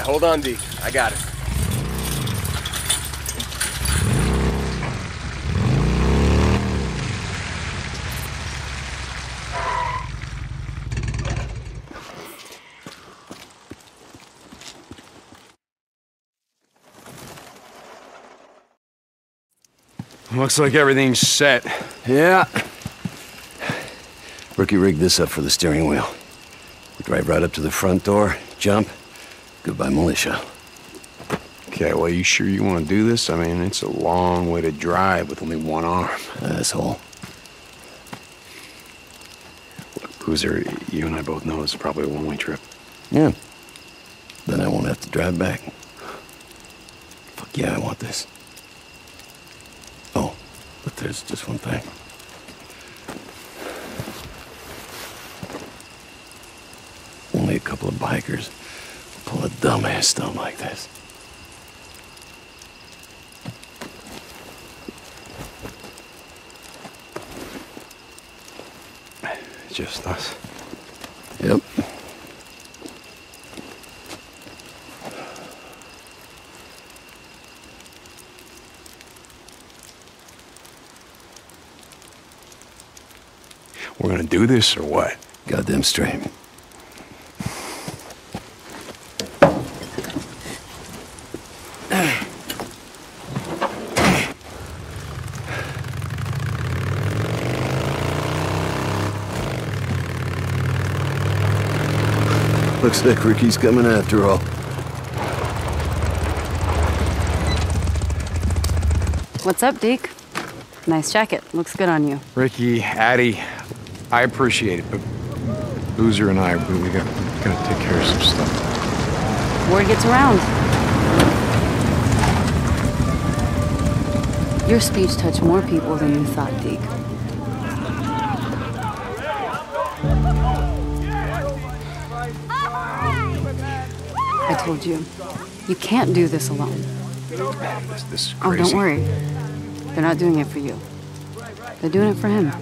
Yeah, hold on, D. I got it. Looks like everything's set. Yeah. Rookie rigged this up for the steering wheel. We drive right up to the front door, jump, goodbye militia. Okay, well, you sure you want to do this? I mean, it's a long way to drive with only one arm. Asshole. Look, Boozer, you and I both know it's probably a one-way trip. Yeah. Then I won't have to drive back. Fuck yeah, I want this. Oh, but there's just one thing. Only a couple of bikers pull a dumbass stunt like this. Just us. Yep. We're gonna do this or what? Goddamn straight. Looks like Rikki's coming after all. What's up, Deke? Nice jacket. Looks good on you. Rikki, Addie, I appreciate it, but Boozer and I, we, we got, we gotta take care of some stuff. Word gets around. Your speech touched more people than you thought, Deke. I told you, you can't do this alone. This, this is Oh, don't worry. They're not doing it for you. They're doing it for him. For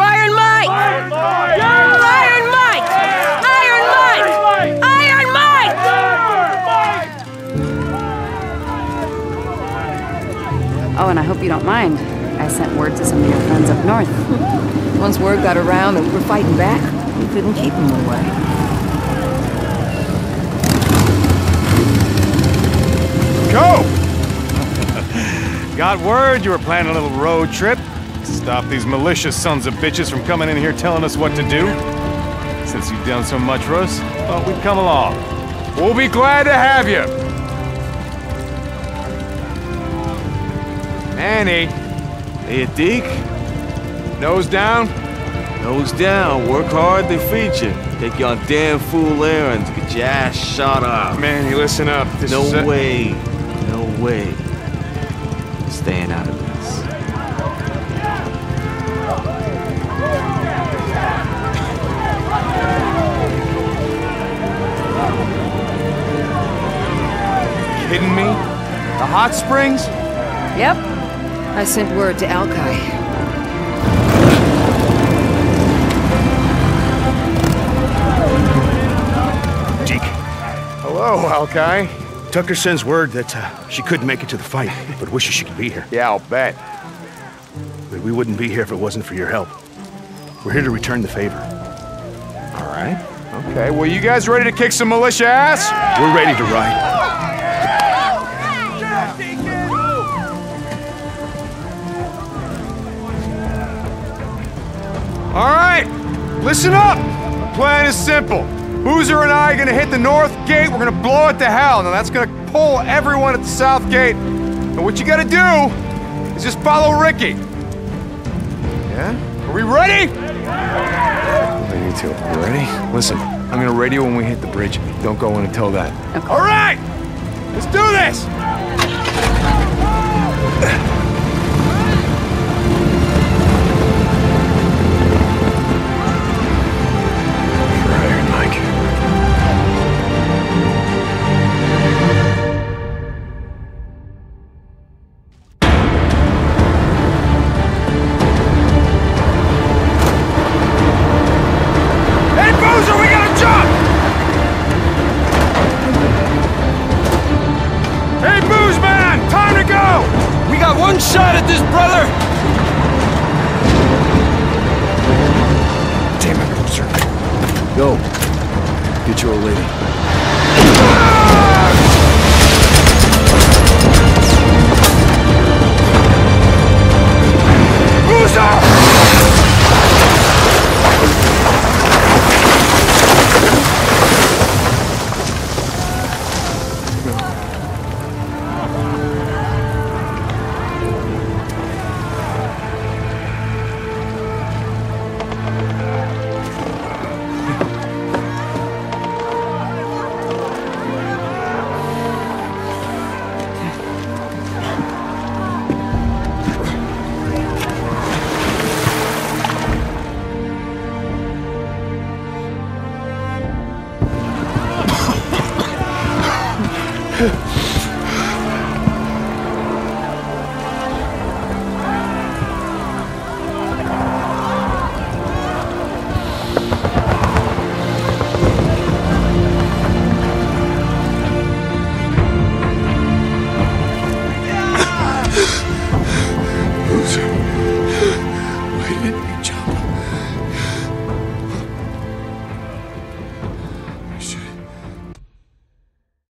Iron Mike! Iron Mike! Iron Mike! Iron Mike! Iron Mike! Oh, and I hope you don't mind. I sent word to some of your friends up north. Once word got around that we were fighting back, we couldn't keep them away. Go! Got word you were planning a little road trip. Stop these malicious sons of bitches from coming in here telling us what to do. Since you've done so much for us, thought we'd come along. We'll be glad to have you. Annie. Hey, Deke. Nose down? Nose down. Work hard, they feed you. Take you on damn fool errands. Get your ass shot off. Man, you listen up. This no is a- way. No way. Staying out of this. Kidding me? The hot springs? Yep. I sent word to Alkai. Hello, Alkai. Tucker sends word that uh, she couldn't make it to the fight, but wishes she could be here. Yeah, I'll bet. But we wouldn't be here if it wasn't for your help. We're here to return the favor. All right. Okay, well, you guys ready to kick some militia ass? We're ready to ride. All right, listen up. The plan is simple. Boozer and I are gonna hit the north gate. We're gonna blow it to hell. Now that's gonna pull everyone at the south gate. And what you gotta do is just follow Rikki. Yeah? Are we ready? I need to. You ready? Listen, I'm gonna radio when we hit the bridge. Don't go in until that. All right, let's do this. One shot at this, brother! Damn it, Boozer. Go. Get your old lady. Música